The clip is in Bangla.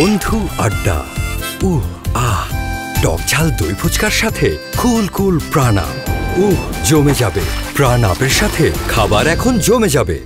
বন্ধু আড্ডা। উহ, আহ, টক ঝাল দই ফুচকার সাথে কুল কুল প্রাণ উহ, জমে যাবে। প্রাণ আপের সাথে খাবার এখন জমে যাবে।